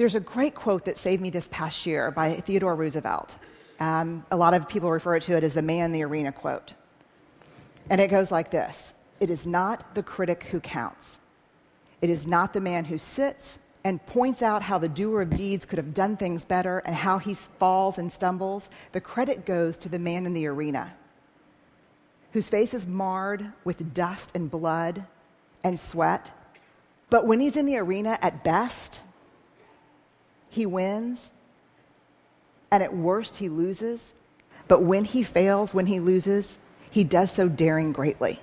There's a great quote that saved me this past year by Theodore Roosevelt. Um, a lot of people refer to it as the man in the arena quote. And it goes like this It is not the critic who counts, it is not the man who sits and points out how the doer of deeds could have done things better and how he falls and stumbles. The credit goes to the man in the arena whose face is marred with dust and blood and sweat. But when he's in the arena, at best, he wins, and at worst, he loses. But when he fails, when he loses, he does so daring greatly.